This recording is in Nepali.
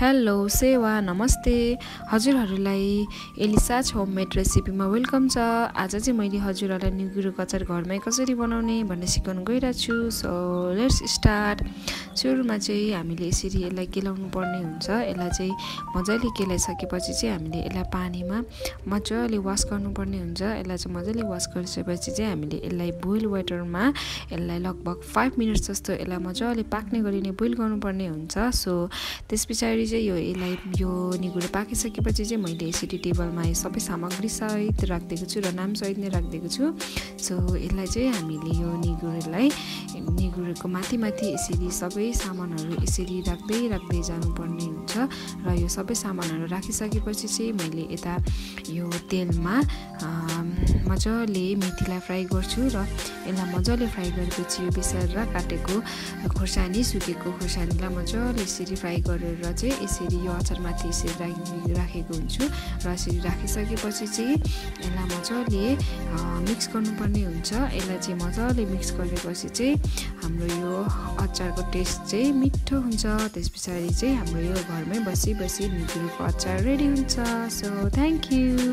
हेलो सेवा नमस्ते हजुरहरूलाई एलिसाज होममेड रेसिपीमा वेलकम छ। आज चाहिँ मैले हजुरहरूलाई निगुरोको अचार घरमै कसरी बनाउने भन्ने सिकाउनु गइरहेको छु सो लेट्स स्टार्ट सुरुमा चाहिँ हामीले यसरी यसलाई केलाउनु पर्ने हुन्छ। यसलाई चाहिँ मजाले केलाइसकेपछि चाहिँ हामीले यसलाई पानीमा मजाले वास गर्नुपर्ने हुन्छ। यसलाई चाहिँ मजाले वास गरिसकेपछि चाहिँ हामीले यसलाई बोइल वाटरमा यसलाई लगभग फाइभ मिनट्स जस्तो यसलाई मजाले पाक्ने गरी नै बोइल गर्नुपर्ने हुन्छ। सो त्यस पछाडि चाहिँ यो यसलाई यो निगुरो पाकिसकेपछि चाहिँ मैले यसरी टेबलमा यो सबै सामग्रीसहित राखिदिएको छु र नामसहित नै राखिदिएको छु। सो यसलाई चाहिँ हामीले यो निगुरोलाई निगुरोको माथि माथि यसरी सबै सामानहरू यसरी राख्दै राख्दै जानुपर्ने हुन्छ। र यो सबै सामानहरू राखिसकेपछि चाहिँ मैले यता यो तेलमा मजाले मेथीलाई फ्राई गर्छु र यसलाई मजाले फ्राई गरेपछि यो बिसार काटेको खोर्सानी सुकेको खोर्सानीलाई मजाले यसरी फ्राई गरेर चाहिँ यसरी यो अचारमाथि यसरी राखि राखेको हुन्छु। र यसरी राखिसकेपछि चाहिँ यसलाई मजाले मिक्स गर्नुपर्ने हुन्छ। यसलाई चाहिँ मजाले मिक्स गरेपछि चाहिँ हाम्रो यो अचारको टेस्ट चाहिँ मिठो हुन्छ। त्यस पछाडि चाहिँ हाम्रो यो घरमै बसी बसी निगुरोको अचार रेडी हुन्छ। So thank you